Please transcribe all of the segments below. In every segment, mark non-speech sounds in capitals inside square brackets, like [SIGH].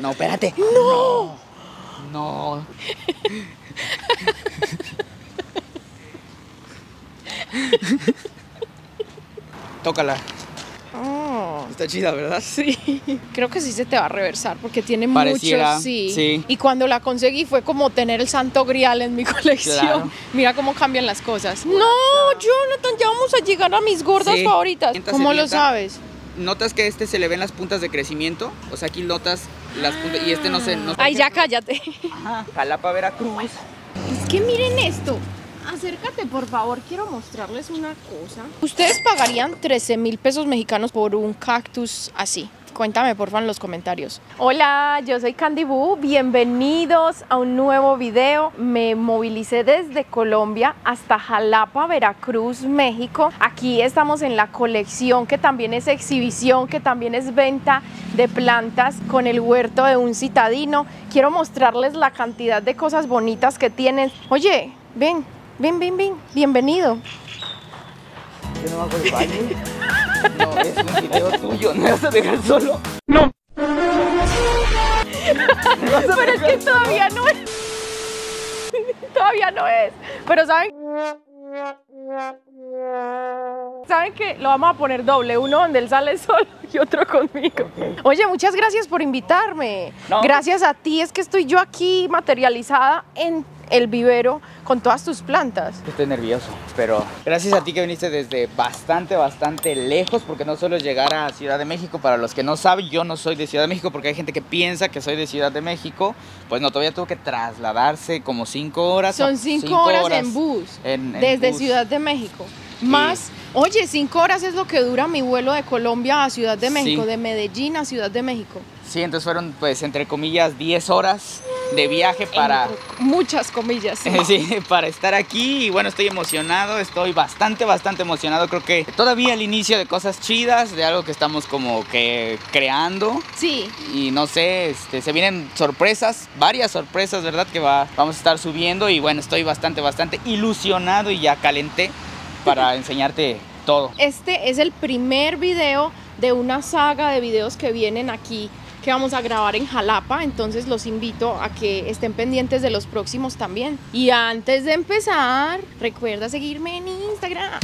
No, espérate. No. No. Tócala. Oh, Está chida, ¿verdad? sí, creo que sí se te va a reversar porque tiene Pareciera, mucho, sí. sí. Y cuando la conseguí fue como tener el santo grial en mi [LAUGHS] colección. Claro. Mira cómo cambian las cosas. No, Jonathan, ya vamos a llegar a mis gordas Sí. favoritas. ¿Cómo lo sabes? ¿Notas que este se le ven las puntas de crecimiento? O sea, aquí notas las puntas y este no se... No, Ay, ya cállate. Ajá, Jalapa, Veracruz. Es que miren esto. Acércate, por favor, quiero mostrarles una cosa. ¿Ustedes pagarían 13 mil pesos mexicanos por un cactus así? Cuéntame, porfa, en los comentarios. Hola, yo soy Candy Boo. Bienvenidos a un nuevo video. Me movilicé desde Colombia hasta Jalapa, Veracruz, México. Aquí estamos en la colección que también es exhibición, que también es venta de plantas con el huerto de un citadino. Quiero mostrarles la cantidad de cosas bonitas que tienen. Oye, ven, ven, ven, ven. Bienvenido. Yo no hago el baile. No, es un video tuyo. ¿Me vas a dejar solo? Pero es que todavía no es. todavía no es. Pero ¿saben? ¿Saben qué? Lo vamos a poner doble, uno donde él sale [LAUGHS] solo y otro conmigo. Oye, muchas gracias por invitarme. No. Gracias a ti es que estoy yo aquí materializada en el vivero con todas tus plantas. Estoy nervioso, pero gracias a ti que viniste desde bastante, bastante lejos, porque no solo llegar a Ciudad de México, para los que no saben, yo no soy de Ciudad de México, porque hay gente que piensa que soy de Ciudad de México, pues no, todavía tuvo que trasladarse como cinco horas. Son cinco, horas, en bus en- en desde bus. Ciudad de México. Más, oye, cinco horas es lo que dura mi vuelo de Colombia a Ciudad de México, Sí. de Medellín a Ciudad de México. Sí, entonces fueron, pues, entre comillas, 10 horas de viaje para... Entre muchas comillas. sí. [LAUGHS] Sí, para estar aquí y bueno, estoy emocionado, estoy bastante, bastante emocionado. Creo que todavía el inicio de cosas chidas, de algo que estamos como que creando. Sí, Y no sé, este, se vienen sorpresas, varias sorpresas, ¿verdad? Que va, vamos a estar subiendo y bueno, estoy bastante, bastante ilusionado y ya calenté para [LAUGHS] enseñarte todo. este es el primer video de una saga de videos que vienen aquí que vamos a grabar en Jalapa, entonces los invito a que estén pendientes de los próximos también. Y antes de empezar, recuerda seguirme en Instagram.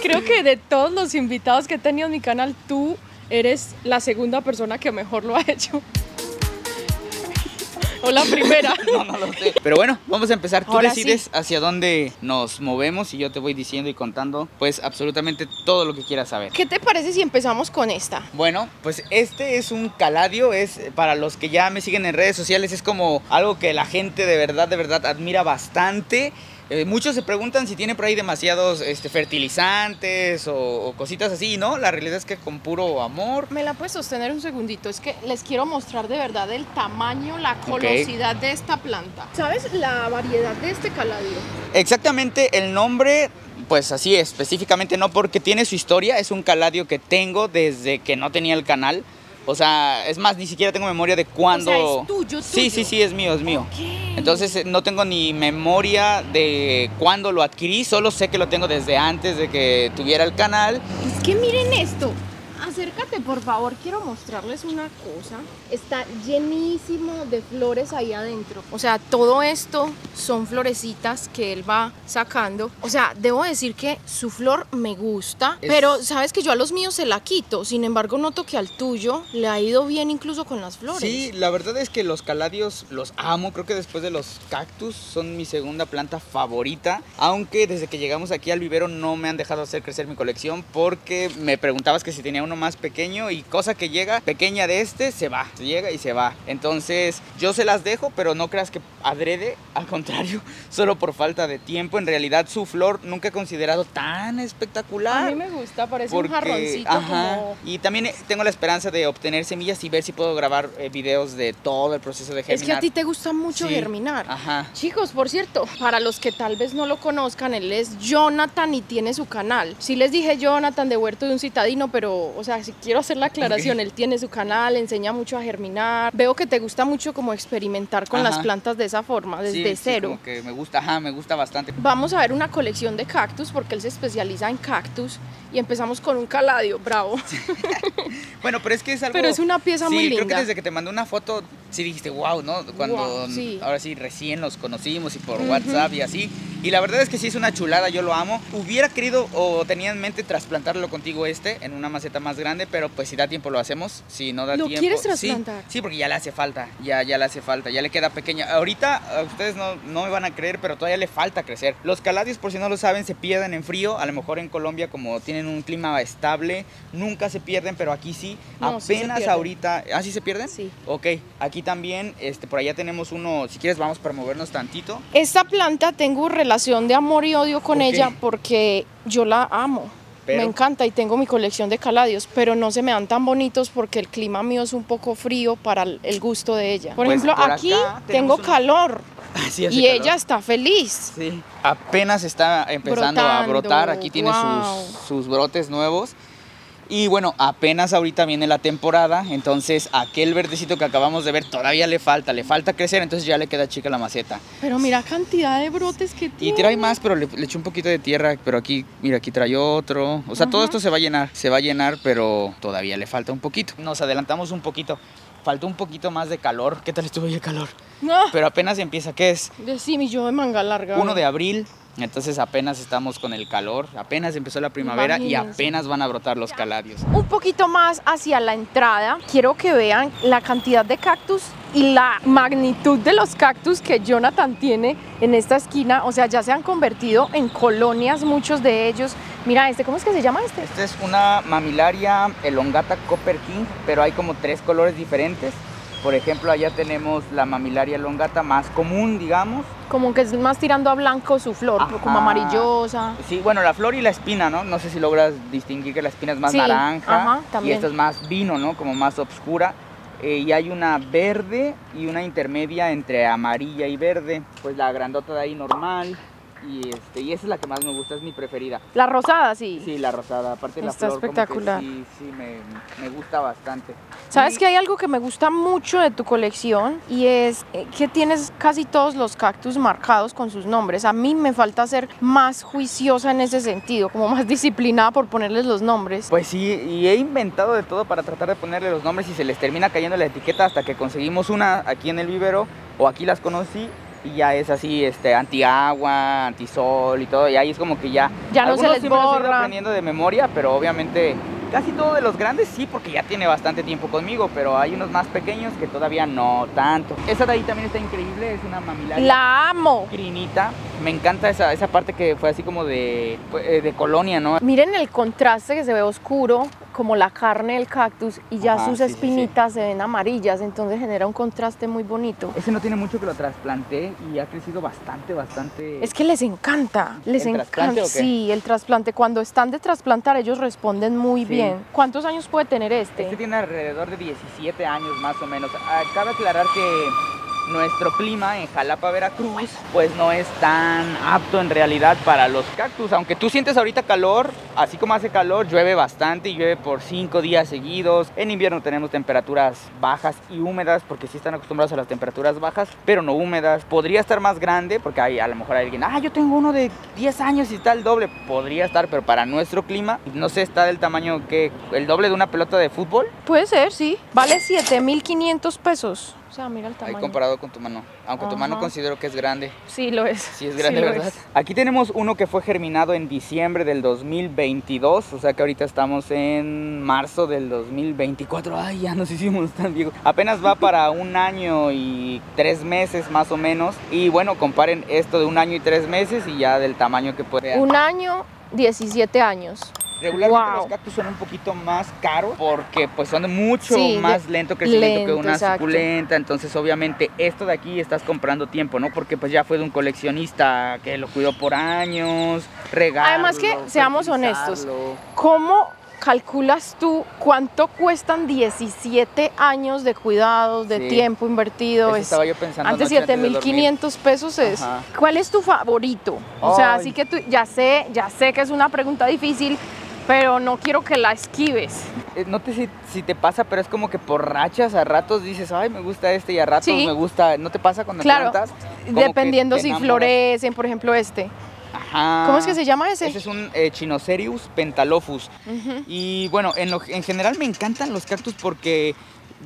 Creo que de todos los invitados que he tenido en mi canal, tú eres la segunda persona que mejor lo ha hecho. O la primera. [LAUGHS] No, no lo sé. Pero bueno, vamos a empezar. Tú Ahora decides sí. hacia dónde nos movemos y yo te voy diciendo y contando pues absolutamente todo lo que quieras saber. ¿Qué te parece si empezamos con esta? Bueno, pues este es un caladio, es para los que ya me siguen en redes sociales, es como algo que la gente de verdad, de verdad admira bastante. Eh, muchos se preguntan si tiene por ahí demasiados este, fertilizantes o, o cositas así, ¿no? La realidad es que con puro amor. ¿Me la puedes sostener un segundito? Es que les quiero mostrar de verdad el tamaño, la colosidad de esta planta. ¿Sabes la variedad de este caladio? Exactamente el nombre, pues así específicamente no, porque tiene su historia, es un caladio que tengo desde que no tenía el canal. O sea, es más, ni siquiera tengo memoria de cuándo... O sea, es tuyo, Sí, tuyo. sí, sí, es mío, es mío. ¿Qué? Entonces eh, no tengo ni memoria de cuándo lo adquirí, solo sé que lo tengo desde antes de que tuviera el canal. Es que miren esto. Acércate, por favor, quiero mostrarles una cosa. Está llenísimo de flores ahí adentro. O sea, todo esto son florecitas que él va sacando. O sea, debo decir que su flor me gusta, Es- pero sabes que yo a los míos se la quito. Sin embargo, noto que al tuyo le ha ido bien incluso con las flores. Sí, la verdad es que los caladios los amo, creo que después de los cactus son mi segunda planta favorita, aunque desde que llegamos aquí al vivero no me han dejado hacer crecer mi colección porque me preguntabas que si tenía uno más pequeño y cosa que llega pequeña de este se va, se llega y se va. Entonces yo se las dejo, pero no creas que adrede, [LAUGHS] al contrario, solo por falta de tiempo. En realidad su flor nunca he considerado tan espectacular. A mí me gusta, parece Porque, un jarroncito ajá, como... y también eh, tengo la esperanza de obtener semillas y ver si puedo grabar eh, videos de todo el proceso de Es que germinar. a ti te gusta mucho Sí, germinar. Ajá. Chicos, por cierto, para los que tal vez no lo conozcan, él es Jonathan y tiene su canal. Sí les dije Jonathan de Huerto de un Citadino, pero, o sea, si quiero hacer la aclaración, él tiene su canal, enseña mucho a germinar. Veo que te gusta mucho como experimentar con las plantas de esa forma, desde Sí, sí, cero. como que me gusta, ajá, me gusta bastante. Vamos a ver una colección de cactus porque él se especializa en cactus y empezamos con un caladio, bravo. [LAUGHS] Bueno, pero es que es algo. Pero es una pieza sí, muy creo que linda. desde que te mandé una foto, sí dijiste, wow, ¿no? Cuando Wow, sí. ahora sí recién nos conocimos y por WhatsApp y así. Y la verdad es que sí es una chulada, yo lo amo. Hubiera querido o tenía en mente trasplantarlo contigo este en una maceta más grande, pero pues si da tiempo lo hacemos. Si no da ¿Lo tiempo. quieres trasplantar? Sí, porque ya le hace falta. Ya, ya le hace falta. Ya le queda pequeña. Ahorita ustedes no, no me van a creer, pero todavía le falta crecer. Los caladios, por si no lo saben, se pierden en frío. A lo mejor en Colombia, como tienen un clima estable, nunca se pierden, pero aquí sí. No, Apenas ahorita. ¿Ah, sí se pierden? Sí. Ok, aquí también, este, por allá tenemos uno, si quieres vamos para movernos tantito. Esta planta tengo relación de amor y odio con ella porque yo la amo. Pero- Me encanta y tengo mi colección de caladios, pero no se me dan tan bonitos porque el clima mío es un poco frío para el gusto de ella. Por Pues ejemplo, por aquí tengo una- calor [LAUGHS] hace y calor. ella está feliz. Sí. Apenas está empezando a brotar, aquí tiene wow. sus, sus brotes nuevos. Y bueno, apenas ahorita viene la temporada, entonces aquel verdecito que acabamos de ver todavía le falta, le falta crecer, entonces ya le queda chica la maceta. Pero mira cantidad de brotes que tiene. Y trae más, pero le, le eché un poquito de tierra, pero aquí, mira, aquí trae otro. O sea, todo esto se va a llenar, se va a llenar, pero todavía le falta un poquito. Nos adelantamos un poquito. Faltó un poquito más de calor. ¿Qué tal estuvo el calor? No, Pero apenas empieza, ¿qué es? decime yo de manga larga. 1 de abril, entonces apenas estamos con el calor, apenas empezó la primavera y apenas van a brotar los caladios. un poquito más hacia la entrada, quiero que vean la cantidad de cactus y la magnitud de los cactus que Jonathan tiene en esta esquina. O sea, ya se han convertido en colonias muchos de ellos. Mira este, ¿cómo es que se llama este? Esta es una mamilaria elongata Copper King, pero hay como tres colores diferentes. Por ejemplo, allá tenemos la mamilaria elongata más común, digamos. Como que es más tirando a blanco su flor, como Ajá. amarillosa. Sí, bueno, la flor y la espina, ¿no? No sé si logras distinguir que la espina es más Sí, naranja ajá, y también. esta es más vino, ¿no? Como más oscura. Eh, y hay una verde y una intermedia entre amarilla y verde. Pues la grandota de ahí normal. Y, este, y esa es la que más me gusta, es mi preferida. La rosada, sí. Sí, la rosada, aparte la Está flor como que espectacular. sí, sí, me, me gusta bastante. ¿Sabes Y- que hay algo que me gusta mucho de tu colección? Y es eh, que tienes casi todos los cactus marcados con sus nombres. A mí me falta ser más juiciosa en ese sentido, como más [LAUGHS] disciplinada por ponerles los nombres. Pues sí, y he inventado de todo para tratar de ponerle los nombres y se les termina cayendo la etiqueta hasta que conseguimos una aquí en el vivero o aquí las conocí y ya es así, este, antiagua, antisol y todo, y ahí es como que ya... Ya no se les sí borra. aprendiendo de memoria, pero obviamente casi todo de los grandes sí, porque ya tiene bastante tiempo conmigo, pero hay unos más pequeños que todavía no tanto. Esa de ahí también está increíble, es una mamilaria. La amo. Grinita, me encanta esa, esa parte que fue así como de, eh, de colonia, ¿no? Miren el contraste que se ve oscuro, como la carne del cactus, y ya Ajá, sus sí, sí, sí. espinitas se ven amarillas, entonces genera un contraste muy bonito. Ese no tiene mucho que lo trasplanté y ha crecido bastante, bastante. Es que les encanta, les ¿El trasplante encanta. o qué? Sí, el trasplante. Cuando están de trasplantar, ellos responden muy bien. ¿Cuántos años puede tener este? Este tiene alrededor de 17 años más o menos. Cabe aclarar que nuestro clima en Jalapa, Veracruz, pues no es tan apto en realidad para los cactus. Aunque tú sientes ahorita calor, así como hace calor, llueve bastante y llueve por 5 días seguidos. En invierno tenemos temperaturas bajas y húmedas porque sí están acostumbrados a las temperaturas bajas, pero no húmedas. Podría estar más grande porque hay, a lo mejor hay alguien, ah, yo tengo uno de 10 años y está el doble. Podría estar, pero para nuestro clima, no sé, está del tamaño que el doble de una pelota de fútbol. Puede ser, sí. Vale 7.500 pesos. Sea, mira el Ahí tamaño. comparado con tu mano. Aunque tu mano considero que es grande. Sí, lo es. Sí es grande, ¿verdad? es. Aquí tenemos uno que fue germinado en diciembre del 2022. O sea que ahorita estamos en marzo del 2024. Ay, ya nos hicimos tan viejos. Apenas va para un año y tres meses más o menos. Y bueno, comparen esto de un año y tres meses y ya del tamaño que puede. Un año, 17 años. Regularmente Wow. los cactus son un poquito más caros porque pues son de mucho Sí, de- más lento crecimiento que una exacto. suculenta. Entonces obviamente esto de aquí estás comprando tiempo, ¿no? Porque pues ya fue de un coleccionista que lo cuidó por años, regalos. Además que, seamos honestos, ¿Cómo calculas tú cuánto cuestan 17 años de cuidados, de Sí. tiempo invertido? Eso Es- estaba yo pensando antes anoche antes de dormir. 7.500 pesos es. Ajá. ¿Cuál es tu favorito? O sea, así que tú, ya sé, ya sé que es una pregunta difícil, pero no quiero que la esquives. Eh, No te si, si te pasa, pero es como que por rachas a ratos dices, ay, me gusta este y a ratos Sí. me gusta. ¿No te pasa cuando Claro, plantas? Que Dependiendo si florecen, por ejemplo este. Ajá. ¿Cómo es que se llama ese? Ese es un eh, Chinocerius pentalophus. Y bueno, en, lo- en general me encantan los cactus porque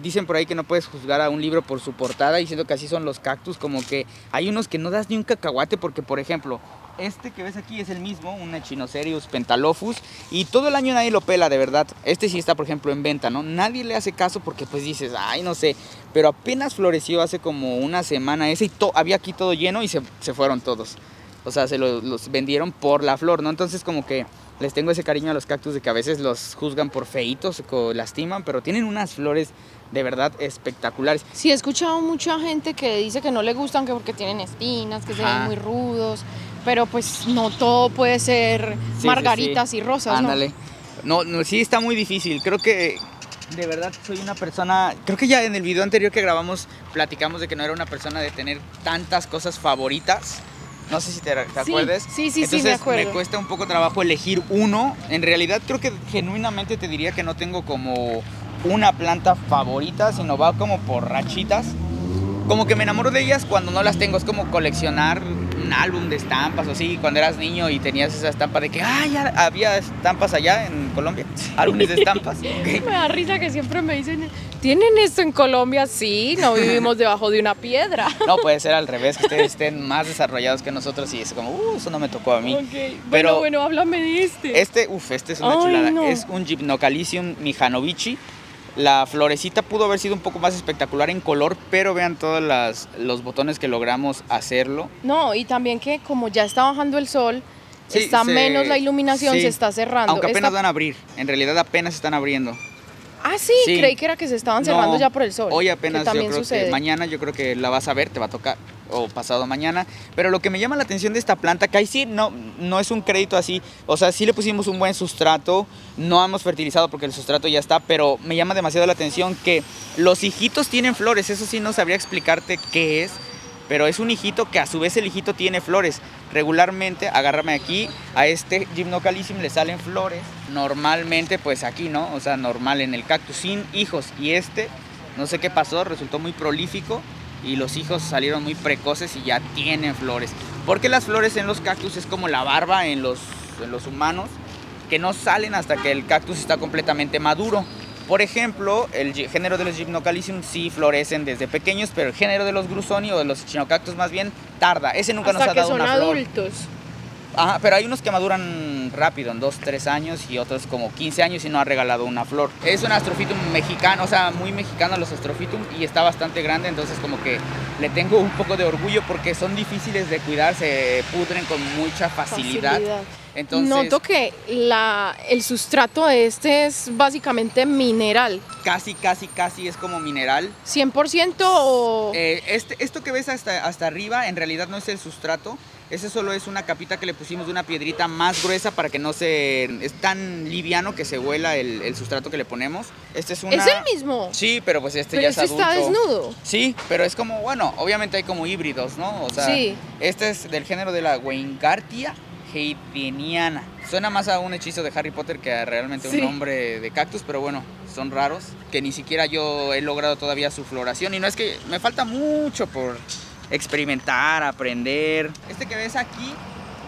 dicen por ahí que no puedes juzgar a un libro por su portada y siento que así son los cactus, como que hay unos que no das ni un cacahuate porque por ejemplo, este que ves aquí es el mismo, un Echinocerius pentalophus y todo el año nadie lo pela de verdad. Este sí está por ejemplo en venta, ¿no? Nadie le hace caso porque pues dices, ay no sé, pero apenas floreció hace como una semana ese y había aquí todo lleno y se, se fueron todos. O sea, se lo- los vendieron por la flor, ¿no? Entonces como que les tengo ese cariño a los cactus de que a veces los juzgan por feitos, lastiman, pero tienen unas flores de verdad espectaculares. Sí, he escuchado mucha gente que dice que no le gustan que porque tienen espinas, que se ven muy rudos, pero pues no todo puede ser sí, margaritas sí. y rosas. Ándale. No, no, sí está muy difícil. Creo que de verdad soy una persona. Creo que ya en el video anterior que grabamos platicamos de que no era una persona de tener tantas cosas favoritas. No sé si te, te Sí, acuerdes. sí, sí, sí, Entonces me acuerdo. cuesta un poco trabajo elegir uno. En realidad creo que genuinamente te diría que no tengo como una planta favorita, sino va como por rachitas. Como que me enamoro de ellas cuando no las tengo. Es como coleccionar un álbum de estampas o así. Cuando eras niño y tenías esa estampa de que, ah, ya había estampas allá en Colombia. Álbumes de estampas. [LAUGHS] ok. Me da risa que siempre me dicen, ¿tienen esto en Colombia? Sí, no vivimos debajo de una piedra. [LAUGHS] No, puede ser al revés, que ustedes estén más desarrollados que nosotros y es como, uh, eso no me tocó a mí. Ok, Pero- Bueno, bueno, háblame de este. Este, uff, este es una Ay, chulada. no. Es un Gymnocalicium mijanovici. La florecita pudo haber sido un poco más espectacular en color, pero vean todos las- los botones que logramos hacerlo. No, y también que como ya está bajando el sol, Sí, está se- menos la iluminación, sí. se está cerrando. Aunque apenas van a abrir, en realidad apenas están abriendo. Ah, sí, Sí. creí que era que se estaban cerrando No, ya por el sol. Hoy que apenas yo creo sucede. que mañana yo creo que la vas a ver, te va a tocar o pasado mañana, pero lo que me llama la atención de esta planta, que ahí sí no, no es un crédito así, o sea, sí le pusimos un buen sustrato, no hemos fertilizado porque el sustrato ya está, pero me llama demasiado la atención que los hijitos tienen flores, eso sí no sabría explicarte qué es, pero es un hijito que a su vez el hijito tiene flores. Regularmente, agárrame aquí, a este Gymnocalicium le salen flores, normalmente pues aquí, ¿no? O sea, normal en el cactus, sin hijos. Y este, no sé qué pasó, resultó muy prolífico y los hijos salieron muy precoces y ya tienen flores. Porque las flores en los cactus es como la barba en los, en los humanos, que no salen hasta que el cactus está completamente maduro. Por ejemplo, el género de los Gymnocalicium sí florecen desde pequeños, pero el género de los Grusoni o de los Chinocactus más bien tarda. Ese nunca Hasta nos ha que dado son una flor. adultos. Ajá, pero hay unos que maduran rápido, en 2, 3 años, y otros como 15 años y no ha regalado una flor. Es un astrophytum mexicano, o sea, muy mexicano los astrophytum y está bastante grande, entonces como que le tengo un poco de orgullo porque son difíciles de cuidar, se pudren con mucha facilidad. Entonces, Noto que la, el sustrato de este es básicamente mineral. casi, casi, casi es como mineral. 100% o... Eh, este, esto que ves hasta, hasta arriba en realidad no es el sustrato, ese solo es una capita que le pusimos de una piedrita más gruesa para que no se... es tan liviano que se vuela el, el sustrato que le ponemos. Este es una... Es el mismo. Sí, pero pues este pero ya este es adulto. está desnudo. Sí, pero es como, bueno, obviamente hay como híbridos, ¿no? O sea, Sí. este es del género de la Weingartia heideniana. Suena más a un hechizo de Harry Potter que a realmente Sí. un nombre de cactus, pero bueno, son raros, que ni siquiera yo he logrado todavía su floración. Y no es que me falta mucho por experimentar, aprender. Este que ves aquí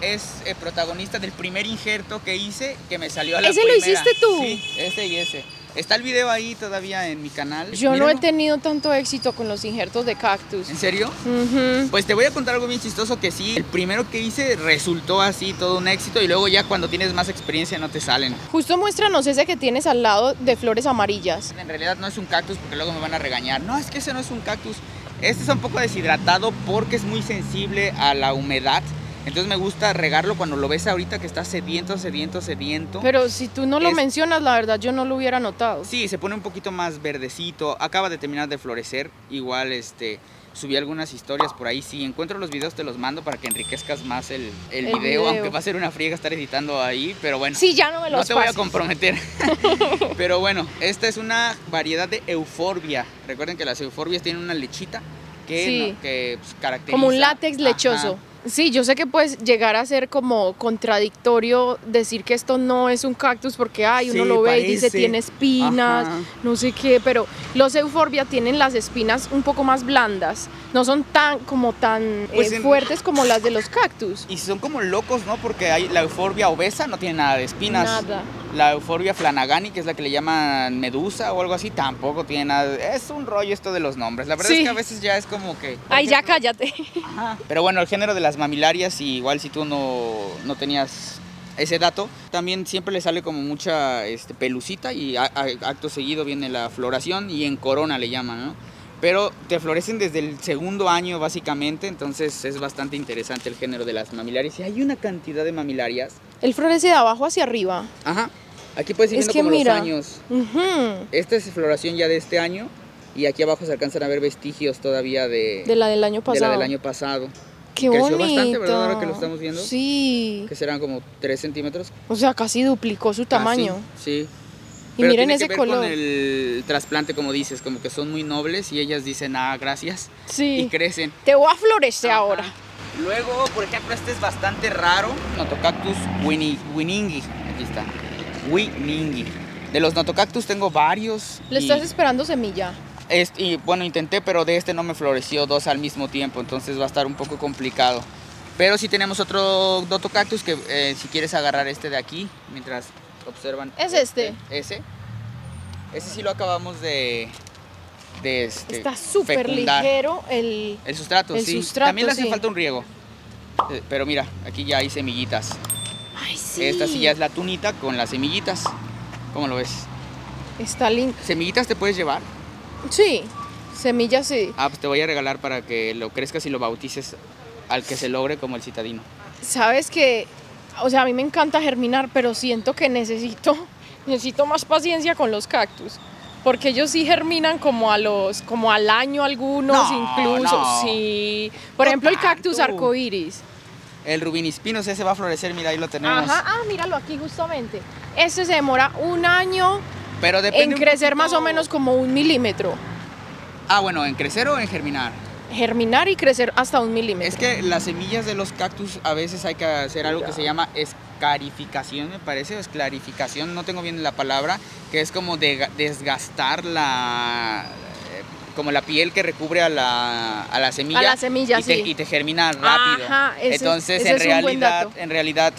es el protagonista del primer injerto que hice, que me salió a la ¿Ese lo primera. hiciste tú? Sí, ese y ese. Está el video ahí todavía en mi canal. Yo no he tenido tanto éxito con los injertos de cactus. ¿En serio? Ujú. Pues te voy a contar algo bien chistoso que sí, el primero que hice resultó así todo un éxito y luego ya cuando tienes más experiencia no te salen. Justo muéstranos ese que tienes al lado de flores amarillas. En realidad no es un cactus porque luego me van a regañar. No, es que ese no es un cactus. Este es un poco deshidratado porque es muy sensible a la humedad. Entonces me gusta regarlo cuando lo ves ahorita que está sediento, sediento, sediento. Pero si tú no lo Es- mencionas, la verdad yo no lo hubiera notado. Sí, se pone un poquito más verdecito. Acaba de terminar de florecer. Igual este subí algunas historias por ahí. Si encuentro los videos te los mando para que enriquezcas más el, el, El video, video. Aunque va a ser una friega estar editando ahí. Pero bueno. Sí, ya no me No los te voy a comprometer. [LAUGHS] [LAUGHS] Pero bueno, esta es una variedad de euforbia. Recuerden que las euforbias tienen una lechita que, Sí. no- que pues, caracteriza. Como un látex Ajá. Sí, yo sé que puedes llegar a ser como contradictorio decir que esto no es un cactus porque ay, uno Sí, lo ve y dice tiene espinas, Ajá. no sé qué, pero los euforbia tienen las espinas un poco más blandas, no son tan como tan eh, Pues en- fuertes como las de los cactus. Y son como locos, ¿no? Porque hay la euforbia obesa no tiene nada de espinas. Nada. La euforbia flanagani, que es la que le llaman medusa o algo así, tampoco tiene nada. Es un rollo esto de los nombres. La verdad Sí. es que a veces ya es como que. Ay, ya cállate. Ajá. Pero bueno, el género de las mamilarias, y igual si tú no, no tenías ese dato, también siempre le sale como mucha este, pelucita y a- a- acto seguido viene la floración y en corona le llaman, ¿no? Pero te florecen desde el segundo año básicamente, entonces es bastante interesante el género de las mamilarias. Y hay una cantidad de mamilarias. El florece de abajo hacia arriba. Ajá. Aquí puedes ir viendo como mira. los años. Ujú. Esta es floración ya de este año y aquí abajo se alcanzan a ver vestigios todavía de, De la del año de pasado. la del año pasado. Qué Creció bonito. bastante, ¿verdad? Ahora que lo estamos viendo. Sí. que serán como 3 centímetros. O sea, casi duplicó su tamaño. Casi, sí. Y Pero miren tiene ese que ver color. con el trasplante, como dices, como que son muy nobles y ellas dicen, ah, gracias, y Sí. crecen. Te voy a florecer Ajá. ahora. Luego, por ejemplo, este es bastante raro, Notocactus winni- winningi, aquí está, winningi. De los Notocactus tengo varios. Le y- estás esperando semilla. es- y bueno, intenté, pero de este no me floreció dos al mismo tiempo, entonces va a estar un poco complicado. Pero sí tenemos otro Notocactus que eh, si quieres agarrar este de aquí, mientras observan. Es este. Ese. Ese sí lo acabamos de... de este, Está súper ligero el... El sustrato, El sí. sustrato, También le hace sí. falta un riego. Eh, Pero mira, aquí ya hay semillitas. Sí. Esta sí ya es la tunita con las semillitas. ¿Cómo lo ves? Está lindo. ¿Semillitas te puedes llevar? Sí, semillas sí. Ah, pues te voy a regalar para que lo crezcas y lo bautices al que se logre como el citadino. Sabes que, o sea, a mí me encanta germinar, pero siento que necesito, [LAUGHS] necesito más paciencia con los cactus. Porque ellos sí germinan como a los, como al año algunos No, incluso. no. Sí. Por No ejemplo, el cactus tanto. El rubinispinos ese va a florecer, mira, ahí lo tenemos. Ajá, ah, míralo aquí justamente. Este se demora un año Pero depende en crecer más o menos como un milímetro. Ah, bueno, ¿en crecer o en germinar? Germinar y crecer hasta un Es milímetro. que las semillas de los cactus a veces hay que hacer algo que se llama escarificación, me parece, o esclarificación, no tengo bien la palabra, que es como de desgastar la como la piel que recubre a la, a la semilla, A la semilla, y, te, sí. y te germina rápido. Ajá, ese- Entonces, ese en realidad, en realidad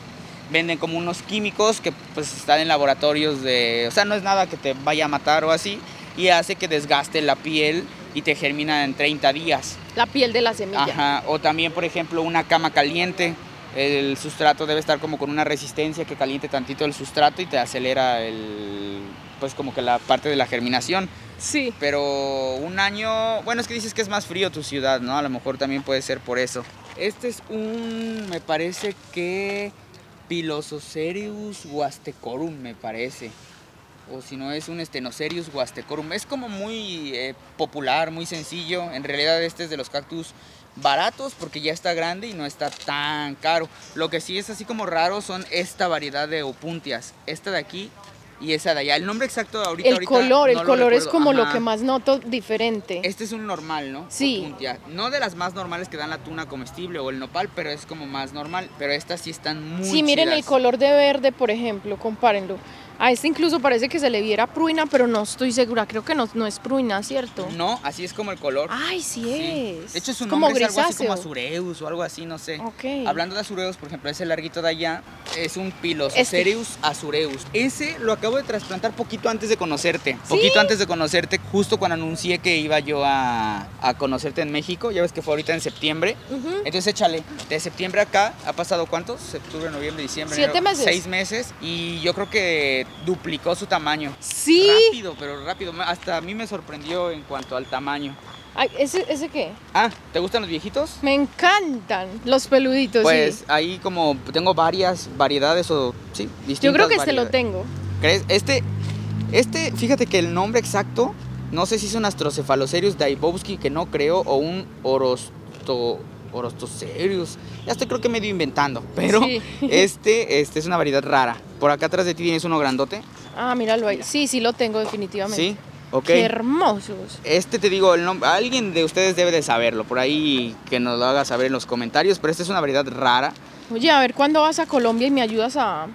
venden como unos químicos que pues están en laboratorios de, o sea, no es nada que te vaya a matar o así y hace que desgaste la piel y te germina en 30 días. La piel de la semilla. Ajá, o también, por ejemplo, una cama caliente. El sustrato debe estar como con una resistencia que caliente tantito el sustrato y te acelera el, pues como que la parte de la germinación. Sí. Pero un año, bueno, es que dices que es más frío tu ciudad, ¿no? A lo mejor también puede ser por eso. Este es un, me parece que Pilosocerius huastecorum, me parece. O si no es un Stenocerius huastecorum. Es como muy eh, popular, muy sencillo. En realidad este es de los cactus baratos porque ya está grande y no está tan caro. Lo que sí es así como raro son esta variedad de opuntias. Esta de aquí y esa de allá. El nombre exacto ahorita El ahorita color, el no color es como lo que más noto diferente. Este es un normal, ¿no? Sí. No de las más normales que dan la tuna comestible o el nopal, pero es como más normal. Pero estas sí están muy Sí, miren el color de verde, por ejemplo, compárenlo. A este incluso parece que se le viera pruina, pero no estoy segura. Creo que no, no es pruina, ¿cierto? No, así es como el color. Ay, sí, Sí. es. De hecho, su como nombre es algo así como azureus o algo así, no sé. Ok. Hablando de azureus, por ejemplo, ese larguito de allá es un Pilosocerius Este. azureus. Ese lo acabo de trasplantar poquito antes de conocerte. Poquito antes de conocerte, justo cuando anuncié que iba yo a, a conocerte en México. Ya ves que fue ahorita en septiembre. Entonces échale, de septiembre acá ha pasado cuántos? Septiembre, noviembre, diciembre. Siete enero, meses. Seis meses y yo creo que duplicó su tamaño. Sí. Rápido, pero rápido. Hasta a mí me sorprendió en cuanto al tamaño. Ay, ¿ese, ¿Ese qué? Ah, ¿te gustan los viejitos? Me encantan los peluditos, Pues sí. ahí como tengo varias variedades o sí, distintas Yo creo que este lo variedades. tengo. ¿Crees? Este, este, fíjate que el nombre exacto, no sé si es un Astrocephalocerius daibowski, que no creo, o un Orosto, Orostocerius. Ya estoy creo que medio inventando, pero Sí. [LAUGHS] este, este es una variedad rara. Por acá atrás de ti tienes uno grandote, Ah, míralo ahí. Sí, sí lo tengo definitivamente. ¿sí? ¿ok? Qué hermosos. Este te digo, el nombre, alguien de ustedes debe de saberlo, por ahí que nos lo haga saber en los comentarios, pero esta es una variedad rara. Oye, a ver cuándo vas a Colombia y me ayudas a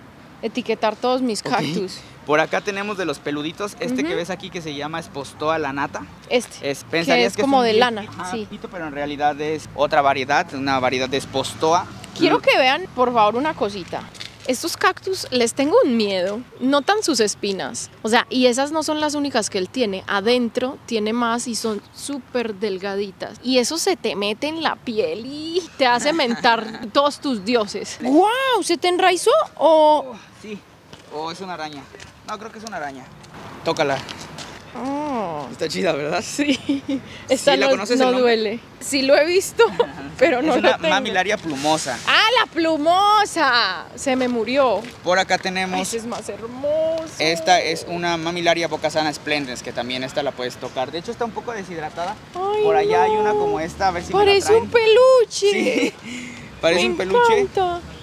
etiquetar todos mis cactus. Por acá tenemos de los peluditos, este que ves aquí que se llama Espostoa lanata. Este. Es, pensarías es que como un de lana, ajá, sí. poquito, pero en realidad es otra variedad, una variedad de Espostoa. Quiero que vean, por favor, una cosita. Estos cactus les tengo un miedo. Notan sus espinas. O sea, y esas no son las únicas que él tiene. Adentro tiene más y son súper delgaditas. Y eso se te mete en la piel y te hace mentar [LAUGHS] todos tus dioses. ¡Wow! ¿Se te enraizó? O. Oh, sí. O es una araña. No, creo que es una araña. Tócala. Oh, Está chida, ¿verdad? sí. [LAUGHS] Esta ¿la no, conoces no duele. Sí lo he visto, [LAUGHS] [LAUGHS] pero no es lo una tengo. mamilaria plumosa. ¡Ah, la plumosa! Se me murió. Por acá tenemos ese es más hermoso. Esta es una Mamilaria Bocasana Splendens, que también esta la puedes tocar. De hecho está un poco deshidratada. Ay, Por allá hay una como esta, a ver si me la Parece traen. un peluche. Sí, parece Me un peluche.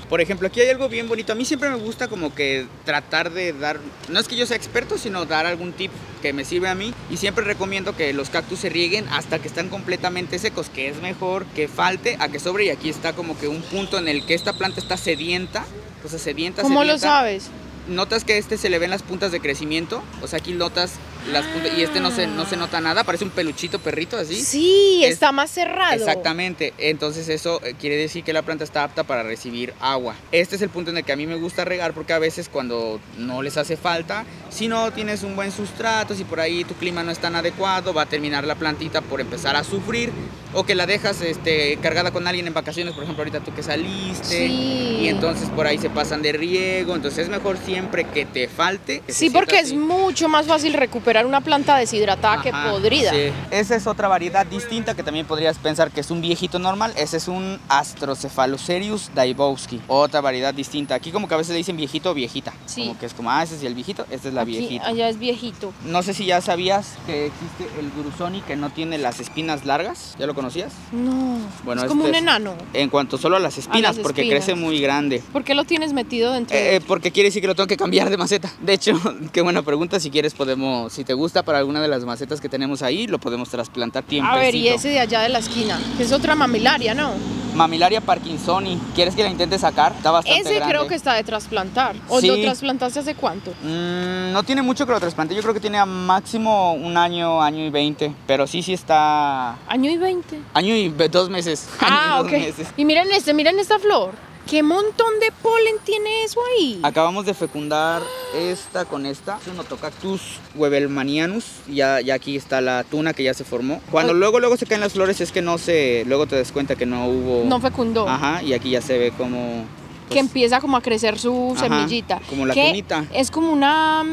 Por ejemplo, aquí hay algo bien bonito. A mí siempre me gusta como que tratar de dar, no es que yo sea experto, sino dar algún tip que me sirve a mí. Y siempre recomiendo que los cactus se rieguen hasta que están completamente secos, que es mejor que falte a que sobre. Y aquí está como que un punto en el que esta planta está sedienta. O sea, sedienta, ¿Cómo lo sabes? notas que este se le ven las puntas de crecimiento. O sea, aquí notas las puntas. Y este no se, no se nota nada. Parece un peluchito perrito así. Sí, Es- está más cerrado. Exactamente, entonces eso eh, quiere decir que la planta está apta para recibir agua. Este es el punto en el que a mí me gusta regar porque a veces cuando no les hace falta, si no tienes un buen sustrato, si por ahí tu clima no es tan adecuado, va a terminar la plantita por empezar a sufrir o que la dejas este, cargada con alguien en vacaciones, por ejemplo ahorita tú que saliste Sí. y entonces por ahí se pasan de riego, entonces es mejor siempre que te falte. que Sí, porque sienta es así. mucho más fácil recuperar una planta deshidratada que podrida. sí. Esa es otra variedad distinta que también podrías pensar que es un viejito normal. Ese es un Astrocephalocerius daibowski. Otra variedad distinta. Aquí como que a veces le dicen viejito o viejita. Sí. Como que es como, ah, ese es el viejito, esta es la Aquí, viejita. allá es viejito. No sé si ya sabías que existe el Grusoni que no tiene las espinas largas. ¿Ya lo conocías? No, Bueno, es como un este es- enano. En cuanto solo a las espinas, las porque espinas. crece muy grande. ¿Por qué lo tienes metido dentro Eh, de eh, porque quiere decir que lo tengo que cambiar de maceta. De hecho, [LAUGHS] qué buena pregunta. Si quieres podemos, si te gusta para alguna de las macetas que tenemos ahí, lo podemos trasplantar tiempo. A ver, y ese de allá de la esquina, que es otra mamilaria, ¿no? Mamilaria parkinsoni. ¿Quieres que la intente sacar? Está bastante Ese grande. creo que está de trasplantar. ¿O Sí. lo trasplantaste hace cuánto? Mm, no tiene mucho que lo trasplante. Yo creo que tiene a máximo un año, año y veinte. Pero sí, sí está... Año y 20. Año y dos meses. [LAUGHS] Año y Ah, dos ok. meses. Y miren este, miren esta flor. ¿Qué montón de polen tiene eso ahí? Acabamos de fecundar esta con esta. Es un Otocactus webelmanianus. Ya, ya aquí está la tuna que ya se formó. Cuando Ay. luego luego se caen las flores es que no se... Luego te das cuenta que no hubo... No fecundó. Ajá, y aquí ya se ve como... que pues, empieza como a crecer su Ajá, semillita. como la que tunita. Es como una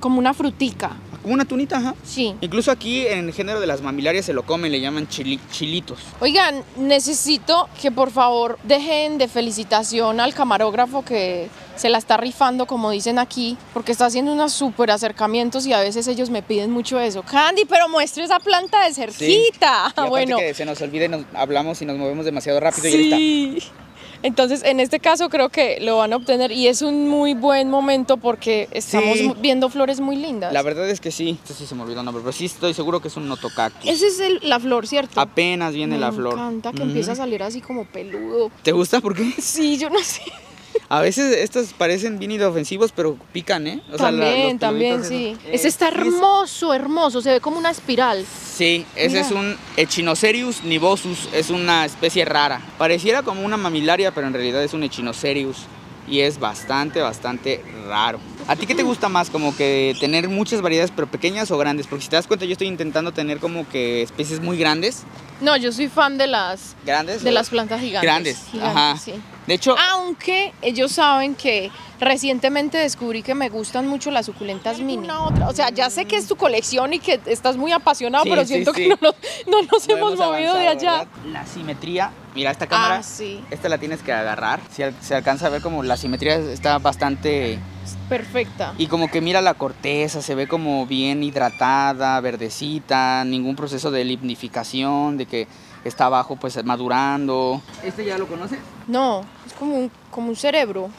como una frutica. Como una tunita, ajá. Sí. Incluso aquí en el género de las mamilarias se lo comen, le llaman chili- chilitos. Oigan, necesito que por favor dejen de felicitación al camarógrafo que se la está rifando, como dicen aquí, porque está haciendo unos súper acercamientos y a veces ellos me piden mucho eso. Candy, pero muestre esa planta de cerquita. Y aparte [LAUGHS] bueno, que se nos olvide, nos hablamos y nos movemos demasiado rápido y está. Entonces, en este caso creo que lo van a obtener y es un muy buen momento porque estamos Sí. viendo flores muy lindas. La verdad es que sí. Este sí se me olvidó el nombre, pero sí estoy seguro que es un notocactus. Esa es el- la flor, ¿cierto? Apenas viene Me la flor. encanta que Ujú. empieza a salir así como peludo. ¿Te gusta? ¿Por qué? Sí, yo no sé. A veces estos parecen bien inofensivos, pero pican, ¿eh? O sea, la- también, los también, sí. esos. Ese Eh, está hermoso, hermoso. Se ve como una espiral. Sí, ese Mira. es un Echinocerius nivosus, es una especie rara. Pareciera como una mamilaria, pero en realidad es un Echinocerius y es bastante, bastante raro. ¿A ti qué te gusta más? Como que tener muchas variedades, pero pequeñas o grandes? Porque si te das cuenta, yo estoy intentando tener como que especies muy grandes. No, yo soy fan de las ¿Grandes? de o- las plantas gigantes. Grandes, Gigantes, ajá. sí. De hecho, Aunque ellos saben que recientemente descubrí que me gustan mucho las suculentas mini. Una otra, o sea, ya sé que es tu colección y que estás muy apasionado, Sí, pero siento sí. que no nos, no nos no hemos, movido de allá. ¿verdad? La simetría, mira esta cámara. Ah, sí, Esta la tienes que agarrar. Si al- se alcanza a ver como la simetría está bastante perfecta. Y como que mira la corteza, se ve como bien hidratada, verdecita, ningún proceso de lignificación, de que está abajo pues madurando. ¿Este ya lo conoces? No, es como un, como un cerebro.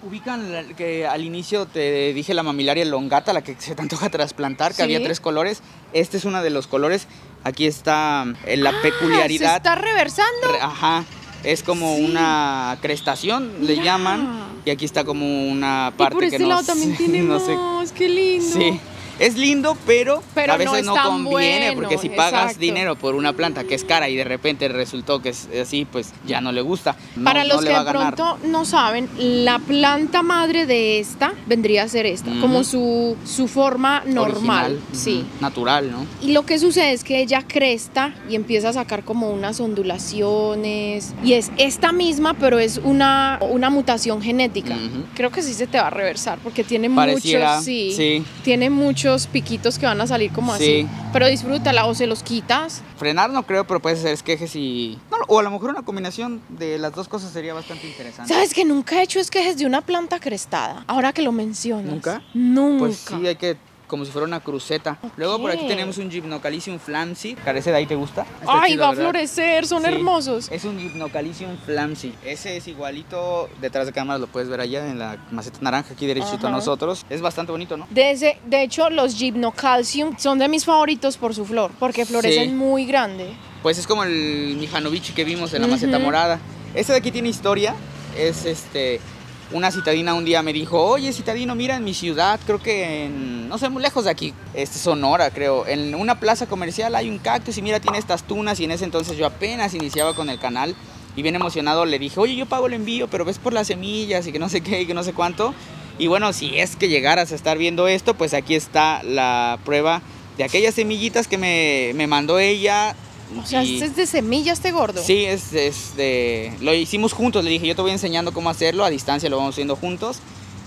Ubican la- que al inicio te dije la mamilaria longata, la que se te antoja trasplantar, que Sí. había tres colores. Este es uno de los colores. Aquí está eh, la Ah, peculiaridad. Se está reversando. Re- Ajá. Es como Sí. una crestación, le llaman. Y aquí está como una y parte por que este no lado también tiene [LAUGHS] no sé. Qué lindo. Sí. Es lindo, pero, Pero a veces es no, conviene, bueno, porque si pagas exacto. dinero por una planta que es cara y de repente resultó que es así, pues ya no le gusta. No- Para los que de pronto no saben, la planta madre de esta vendría a ser esta, como su, su forma normal. Original, Sí. Natural, ¿no? Y lo que sucede es que ella cresta y empieza a sacar como unas ondulaciones. Y es esta misma, pero es una, una mutación genética. Creo que sí se te va a reversar porque tiene Pareciera, muchos, sí, sí. Tiene muchos piquitos que van a salir como Sí. así. Pero disfrútala o se los quitas. Frenar no creo, pero puedes hacer esquejes y... no, o a lo mejor una combinación de las dos cosas sería bastante interesante. ¿Sabes que nunca he hecho esquejes de una planta crestada? Ahora que lo mencionas. ¿Nunca? Nunca. Pues sí, hay que... como si fuera una cruceta. Luego por aquí tenemos un Gymnocalicium flamsi. ¿Carece de ahí te gusta? Está Ay, chido, va a florecer, son Sí. hermosos. Es un Gymnocalicium flamsi. Ese es igualito, detrás de cámara lo puedes ver allá en la maceta naranja aquí derechito a nosotros. Es bastante bonito, ¿no? De, ese- de hecho, los Gymnocalcium son de mis favoritos por su flor, porque florecen Sí. muy grande. Pues es como el Mijanovici que vimos en la maceta morada. Este de aquí tiene historia. Es este. Una citadina un día me dijo, oye citadino, mira en mi ciudad, creo que en, no sé, muy lejos de aquí, este Sonora creo, en una plaza comercial hay un cactus y mira tiene estas tunas y en ese entonces yo apenas iniciaba con el canal y bien emocionado le dije, oye yo pago el envío, pero ves por las semillas y que no sé qué y que no sé cuánto. Y bueno, si es que llegaras a estar viendo esto, pues aquí está la prueba de aquellas semillitas que me, me mandó ella. O sea, y- es de semilla este gordo. Sí, es, es de... Lo hicimos juntos, le dije, yo te voy enseñando cómo hacerlo, a distancia lo vamos haciendo juntos.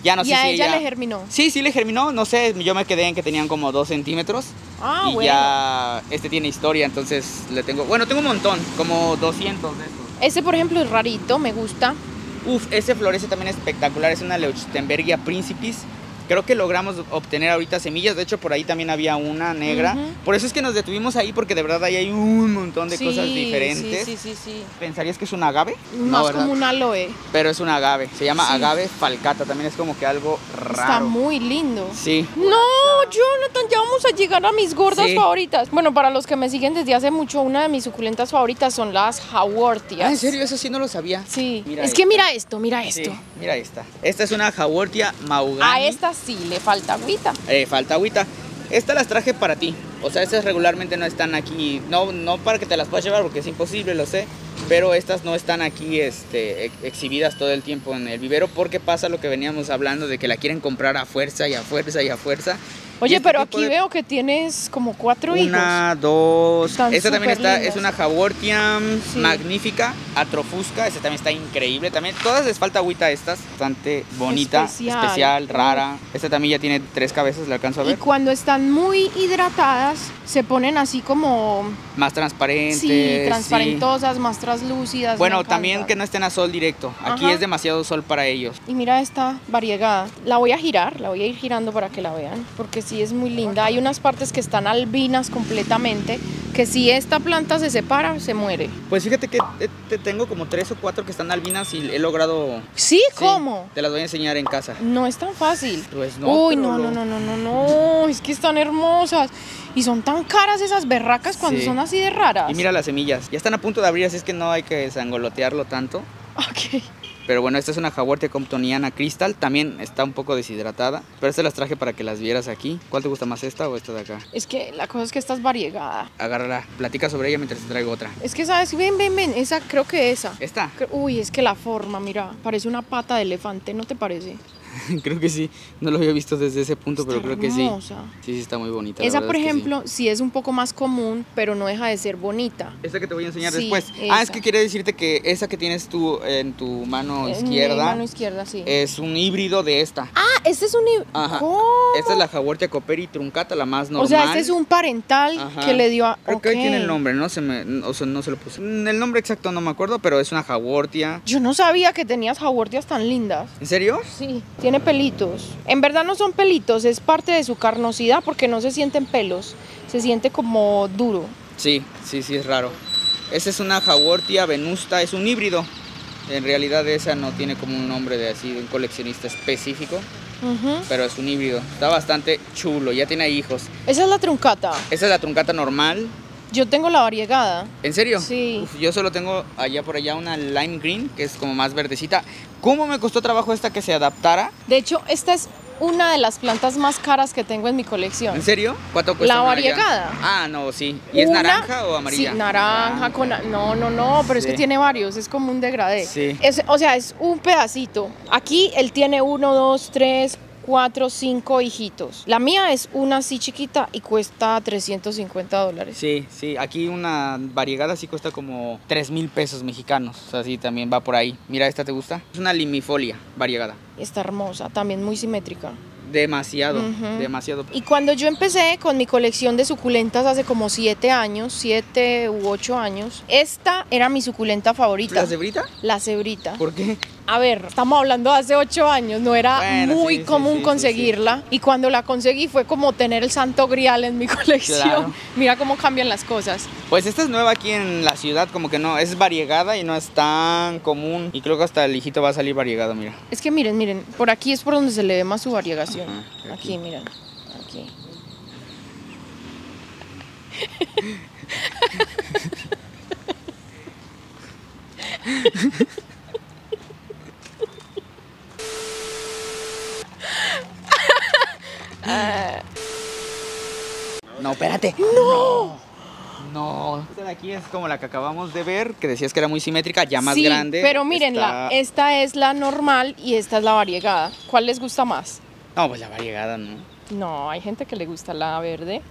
Ya no y sé a si ella ella... le germinó. Sí, sí le germinó, no sé, yo me quedé en que tenían como dos centímetros. Ah, y bueno. ya este tiene historia, entonces le tengo... Bueno, tengo un montón, como 200 de estos. Este, por ejemplo, es rarito, me gusta. Uf, ese florece también espectacular, es una Leuchtenbergia principis. Creo que logramos obtener ahorita semillas, de hecho por ahí también había una negra. Por eso es que nos detuvimos ahí, porque de verdad ahí hay un montón de Sí, cosas diferentes. Sí, sí, sí, sí. ¿Pensarías que es un agave? Más ¿verdad? como un aloe. Pero es un agave, se llama Sí. agave falcata, también es como que algo raro. Está muy lindo. Sí. No, Jonathan, ya vamos a llegar a mis gordas Sí. favoritas. Bueno, para los que me siguen desde hace mucho, una de mis suculentas favoritas son las Hawortias. Ah, ¿en serio? Eso sí no lo sabía. Sí. Mira es esta. que mira esto, mira Sí, esto. mira esta. Esta es una Hawortia maugani. A esta sí le falta agüita. Eh, falta agüita. Estas las traje para ti. O sea, estas regularmente no están aquí. No, no para que te las puedas llevar porque es imposible, lo sé. Pero estas no están aquí este, ex- exhibidas todo el tiempo en el vivero porque pasa lo que veníamos hablando de que la quieren comprar a fuerza y a fuerza y a fuerza. Oye, este pero aquí de- veo que tienes como cuatro Una, dos. Están Esta también está, superlindas. es una Hawortia Sí. magnífica, atrofusca. Esta también está increíble. También, todas les falta agüita a estas. Bastante bonita, Especial. especial, rara. Esta también ya tiene tres cabezas, la alcanzo a hijos. Y ver. cuando están muy hidratadas, se ponen así como Más transparentes. sí, sí. transparentosas, más translúcidas. Bueno, también que no estén a sol directo. Aquí Ajá. es demasiado sol para ellos. Y mira esta variegada. La voy a girar, la voy a ir girando para que la vean, porque sí es muy linda. Hay unas partes que están albinas completamente, que si esta planta se separa, se muere. Pues fíjate que te, te tengo como tres o cuatro que están albinas y he logrado. ¿Sí? sí, ¿Cómo? Te las voy a enseñar en casa. No es tan fácil. Pues no. Uy, no, no, no, no, no, no, es que están hermosas. Y son tan caras esas berracas cuando Sí. son así de raras. Y mira las semillas. Ya están a punto de abrir, así es que no hay que sangolotearlo tanto. Ok. Pero bueno, esta es una Hawortia comptoniana crystal. También está un poco deshidratada. Pero estas las traje para que las vieras aquí. ¿Cuál te gusta más, esta o esta de acá? Es que la cosa es que esta es variegada. Agárrala, platica sobre ella mientras te traigo otra. Es que, ¿sabes? Ven, ven, ven. Esa, creo que esa. ¿Esta? Uy, es que la forma, mira, parece una pata de elefante, ¿no te parece? [LAUGHS] creo que sí. No lo había visto desde ese punto, pero creo que sí. Sí, sí, está muy bonita. Esa, por es que sí. ejemplo, sí. es un poco más común, pero no deja de ser bonita. Esta que te voy a enseñar Sí, después. Ah, es que quiere decirte que esa que tienes tú en tu mano En mi izquierda mano izquierda, sí. es un híbrido de esta. ah, este es un... Ajá. ¿Cómo? Esta es la Hawortia coperi truncata, la más normal. O sea, este es un parental Ajá. que le dio a... Creo que ahí Ok. tiene el nombre, no se me, o sea, no se lo puse. Mm, El nombre exacto no me acuerdo, pero es una Hawortia. Yo no sabía que tenías jaguardias tan lindas. ¿En serio? Sí, tiene pelitos. En verdad no son pelitos, es parte de su carnosidad porque no se sienten pelos, se siente como duro. Sí, sí, sí, es raro. Esta es una Hawortia venusta, es un híbrido. En realidad esa no tiene como un nombre de así, de un coleccionista específico, pero es un híbrido. Está bastante chulo, ya tiene hijos. Esa es la truncata. Esa es la truncata normal. Yo tengo la variegada. ¿En serio? Sí. Uf, yo solo tengo allá por allá una lime green, que es como más verdecita. ¿Cómo me costó trabajo esta que se adaptara? De hecho, esta es una de las plantas más caras que tengo en mi colección. ¿En serio? ¿Cuánto cuesta La variegada. Ah, no, sí. ¿Y es Una- naranja o amarilla? Sí, naranja con... No, no, no, pero es que tiene varios, es como un degradé. Sí. Es- o sea, es un pedacito. Aquí él tiene uno, dos, tres, cuatro, cinco hijitos. La mía es una así chiquita y cuesta 350 dólares. Sí, sí, aquí una variegada sí cuesta como 3 mil pesos mexicanos. O sea, sí, también va por ahí. Mira, ¿esta te gusta? Es una limifolia variegada. Está hermosa, también muy simétrica. Demasiado, demasiado. Y cuando yo empecé con mi colección de suculentas hace como siete años, siete u ocho años, esta era mi suculenta favorita. ¿La cebrita? La cebrita. ¿Por qué? A ver, estamos hablando de hace ocho años, no era Bueno, muy sí, común sí, sí, conseguirla. Y cuando la conseguí fue como tener el santo grial en mi [LAUGHS] colección. Claro. Mira cómo cambian las cosas. Pues esta es nueva aquí en la ciudad, como que no, es variegada y no es tan común. Y creo que hasta el hijito va a salir variegado, mira. Es que miren, miren, por aquí es por donde se le ve más su variegación. Ajá, aquí. aquí. miren, aquí. [LAUGHS] No, espérate. No. No. Esta de aquí es como la que acabamos de ver, que decías que era muy simétrica, ya más sí, grande. pero mírenla, Está- esta es la normal y esta es la variegada. ¿Cuál les gusta más? No, pues la variegada, ¿no? No, hay gente que le gusta la verde.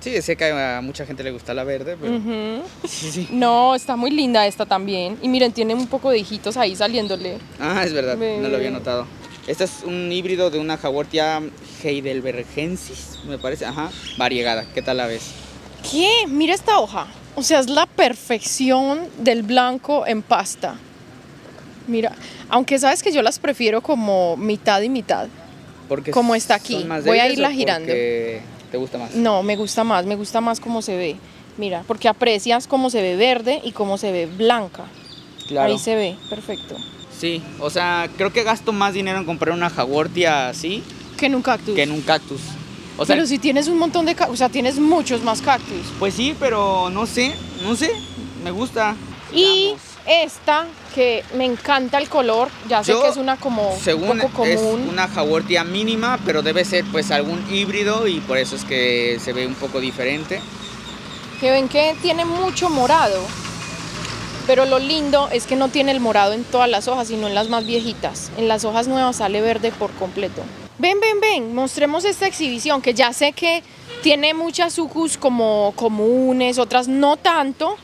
Sí, sé que a mucha gente le gusta la verde, pero... Ujú. [LAUGHS] Sí, sí. No, está muy linda esta también. Y miren, tiene un poco de hijitos ahí saliéndole. Ah, es verdad, no lo había notado. Este es un híbrido de una jaguartia heidelbergensis, me parece. Ajá, variegada. ¿Qué tal la ves? ¿Qué? Mira esta hoja. O sea, es la perfección del blanco en pasta. Mira, aunque sabes que yo las prefiero como mitad y mitad. Porque Como está aquí. Voy a irla girando. ¿Te gusta más? No, me gusta más, me gusta más cómo se ve. Mira, porque aprecias cómo se ve verde y cómo se ve blanca. Claro. Ahí se ve, perfecto. Sí, o sea, creo que gasto más dinero en comprar una jaguartia así Que en un cactus. que en un cactus. O sea, Pero si tienes un montón de cactus, o sea, tienes muchos más cactus. pues sí, pero no sé, no sé, me gusta. Y esta, que me encanta el color, ya sé Yo, que es una como Según un poco es común. una jaguartia mínima, pero debe ser pues algún híbrido y por eso es que se ve un poco diferente. Que ven que tiene mucho morado. Pero lo lindo es que no tiene el morado en todas las hojas, sino en las más viejitas. En las hojas nuevas sale verde por completo. Ven, ven, ven, mostremos esta exhibición que ya sé que tiene muchas sucus como comunes, otras no tanto,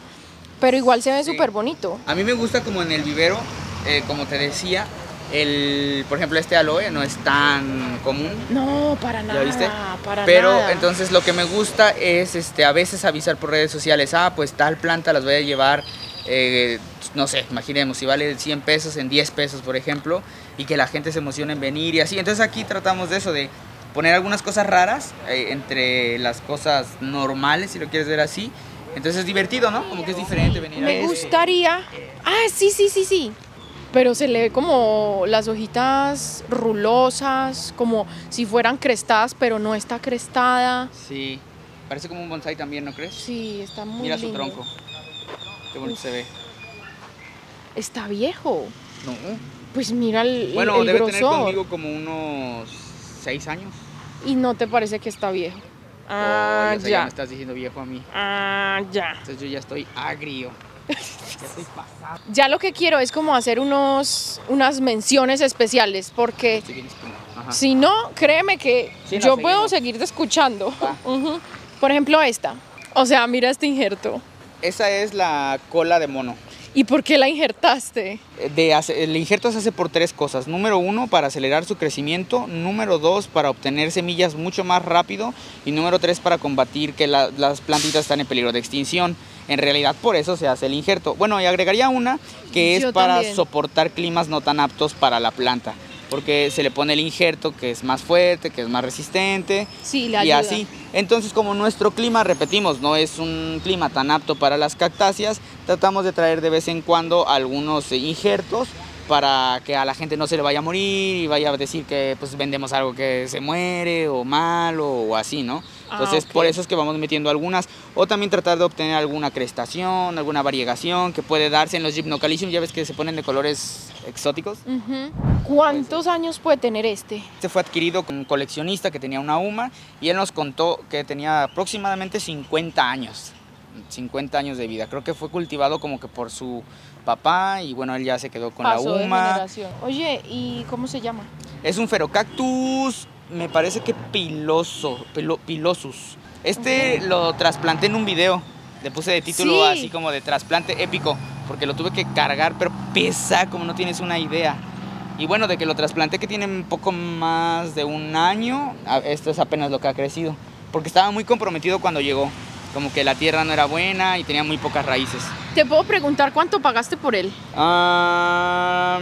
pero igual se ve Sí. súper bonito. A mí me gusta como en el vivero, eh, como te decía, el, por ejemplo, este aloe no es tan común. No, para nada, ¿Ya viste? para Pero nada. entonces lo que me gusta es este, a veces avisar por redes sociales, ah, pues tal planta las voy a llevar, eh, no sé, imaginemos, si vale 100 pesos en 10 pesos, por ejemplo, y que la gente se emocione en venir y así. Entonces aquí tratamos de eso, de poner algunas cosas raras eh, entre las cosas normales, si lo quieres ver así. Entonces es divertido, ¿no? Como que es diferente venir a Me gustaría. Ah, sí, sí, sí, sí. Pero se le ve como las hojitas rulosas, como si fueran crestadas, pero no está crestada. Sí, parece como un bonsai también, ¿no crees? Sí, está muy Mira su tronco. Qué bonito Uf. se ve. Está viejo. No. Pues mira el, Bueno, el debe tener conmigo como unos 6 años. Y no te parece que está viejo. Ah, Oh, sea, ya ya. me estás diciendo viejo a mí. Ah, ya. Entonces yo ya estoy agrio. ya estoy [LAUGHS] pasado. Ya lo que quiero es como hacer unos, unas menciones especiales, porque. Si no, créeme que Sí, yo puedo seguirte escuchando. Por ejemplo, esta. O sea, mira este injerto. Esa es la cola de mono. ¿Y por qué la injertaste? Eh, De hace- el injerto se hace por tres cosas. Número uno, para acelerar su crecimiento. Número dos, para obtener semillas mucho más rápido. Y número tres, para combatir que la- las plantitas están en peligro de extinción. En realidad, por eso se hace el injerto. Bueno, y agregaría una que es Yo para también. soportar climas no tan aptos para la planta. Porque se le pone el injerto que es más fuerte, que es más resistente. Sí, le y ayuda. así. Entonces, como nuestro clima, repetimos, no es un clima tan apto para las cactáceas, tratamos de traer de vez en cuando algunos injertos para que a la gente no se le vaya a morir y vaya a decir que pues vendemos algo que se muere o malo o así, ¿no? Ah, Entonces por eso es que vamos metiendo algunas o también tratar de obtener alguna crestación, alguna variegación que puede darse en los Gymnocalcium, ya ves que se ponen de colores exóticos. ¿Cuántos años puede tener este? Este fue adquirido con un coleccionista que tenía una UMA y él nos contó que tenía aproximadamente 50 años. 50 años de vida. Creo que fue cultivado como que por su papá y bueno, él ya se quedó con Pasó la UMA. Oye, ¿y cómo se llama? Es un ferocactus, me parece que piloso, pilo- pilosus. Este lo trasplanté en un video. Le puse de título Sí. así como de trasplante épico, porque lo tuve que cargar, pero pesa como no tienes una idea. Y bueno, de que lo trasplanté que tiene un poco más de un año, esto es apenas lo que ha crecido, porque estaba muy comprometido cuando llegó. Como que la tierra no era buena y tenía muy pocas raíces. ¿Te puedo preguntar cuánto pagaste por él? Ah,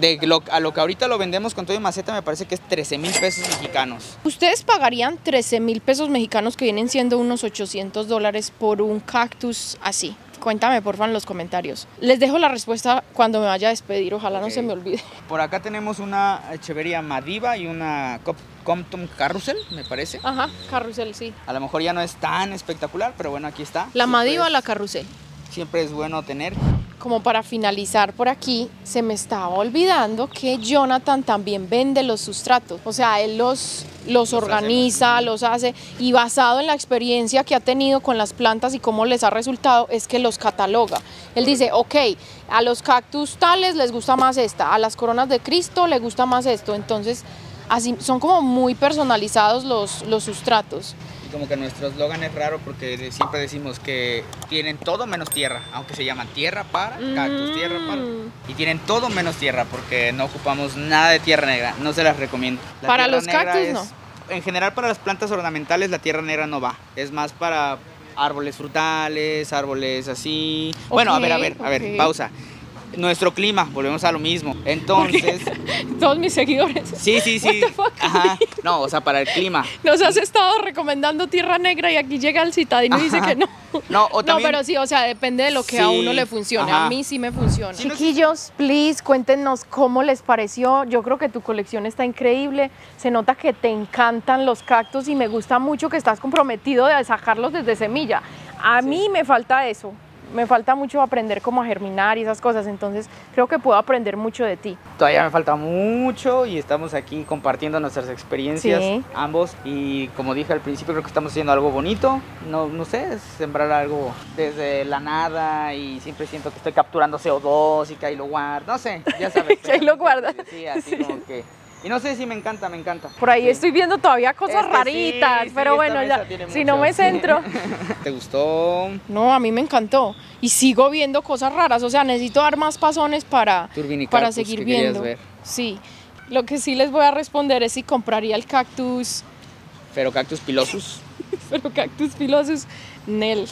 de lo, a lo que ahorita lo vendemos con todo y maceta me parece que es 13 mil pesos mexicanos. ¿Ustedes pagarían 13 mil pesos mexicanos que vienen siendo unos 800 dólares por un cactus así? Cuéntame porfa en los comentarios. Les dejo la respuesta cuando me vaya a despedir, ojalá no se me olvide. [LAUGHS] Por acá tenemos una Echeveria Madiva y una Compton Carrusel, me parece. Ajá, carrusel, sí. A lo mejor ya no es tan espectacular, pero bueno, aquí está. La Madiva o es- la carrusel. Siempre es bueno tener. Como para finalizar por aquí, se me estaba olvidando que Jonathan también vende los sustratos. O sea, él los, los organiza, los hace y basado en la experiencia que ha tenido con las plantas y cómo les ha resultado, es que los cataloga. Él dice, ok, a los cactus tales les gusta más esta, a las coronas de Cristo les gusta más esto. Entonces, así son como muy personalizados los, los sustratos. Como que nuestro eslogan es raro porque siempre decimos que tienen todo menos tierra, aunque se llaman tierra para, cactus, tierra para. Mm. Y tienen todo menos tierra porque no ocupamos nada de tierra negra, no se las recomiendo. La Para los cactus, es- no. En general para las plantas ornamentales la tierra negra no va, es más para árboles frutales, árboles así. Bueno, a ver, a ver, a ver, pausa. Nuestro clima, volvemos a lo mismo. Entonces, [LAUGHS] Todos mis seguidores. sí, sí, sí. What the fuck? Ajá. No, o sea, para el clima. Nos has estado recomendando Tierra Negra y aquí llega el citadino y dice que no. No, o No, también- pero sí, o sea, depende de lo que a uno le funcione. ajá. A mí sí me funciona. No, Chiquillos, please, cuéntenos cómo les pareció. Yo creo que tu colección está increíble. Se nota que te encantan los cactus y me gusta mucho que estás comprometido de sacarlos desde semilla. A mí me falta eso. Me falta mucho aprender cómo a germinar y esas cosas. Entonces, creo que puedo aprender mucho de ti. Todavía me falta mucho y estamos aquí compartiendo nuestras experiencias Sí. ambos y como dije al principio creo que estamos haciendo algo bonito, no, no sé, sembrar algo desde la nada y siempre siento que estoy capturando CO2 y que ahí lo guardo, no sé, ya sabes. [LAUGHS] Que ahí lo guardas. Sí, así como [LAUGHS] que... Y no sé si me encanta, me encanta. Por ahí Sí. estoy viendo todavía cosas raritas, sí, pero bueno, ya, si no me centro. [LAUGHS] ¿Te gustó? No, a mí me encantó. Y sigo viendo cosas raras. O sea, necesito dar más pasones para, para seguir viendo. ver. Sí. Lo que sí les voy a responder es si compraría el cactus, Ferocactus pilosus. pero cactus filosus, [LAUGHS] Nel.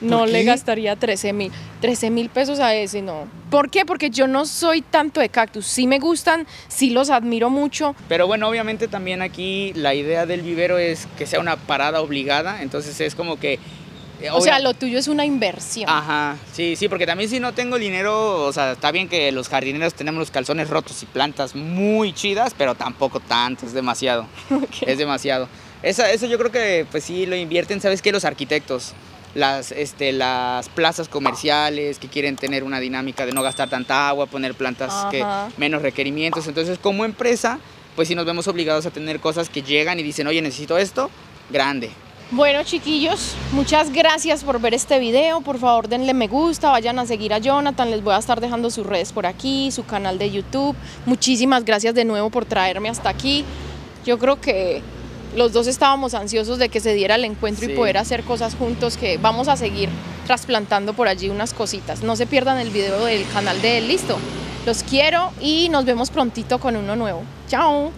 No ¿Por le gastaría 13 mil. 13 mil pesos a ese, no. ¿Por qué? Porque yo no soy tanto de cactus. Sí me gustan, sí los admiro mucho. Pero bueno, obviamente también aquí la idea del vivero es que sea una parada obligada, entonces es como que... eh, O sea, lo tuyo es una inversión. Ajá, sí, sí, porque también si no tengo dinero, o sea, está bien que los jardineros tenemos los calzones rotos y plantas muy chidas, pero tampoco tanto, es demasiado, [LAUGHS] es demasiado. Esa, eso yo creo que pues sí lo invierten, ¿sabes qué? Los arquitectos, las, este, las plazas comerciales que quieren tener una dinámica de no gastar tanta agua, poner plantas que Ajá. menos requerimientos, entonces como empresa, pues sí nos vemos obligados a tener cosas que llegan y dicen, oye, necesito esto, grande. Bueno chiquillos, muchas gracias por ver este video. Por favor denle me gusta, vayan a seguir a Jonathan. Les voy a estar dejando sus redes por aquí, su canal de YouTube. Muchísimas gracias de nuevo por traerme hasta aquí. Yo creo que los dos estábamos ansiosos de que se diera el encuentro Sí. y poder hacer cosas juntos que vamos a seguir trasplantando por allí unas cositas. No se pierdan el video del canal de él. Listo. Los quiero y nos vemos prontito con uno nuevo. Chao.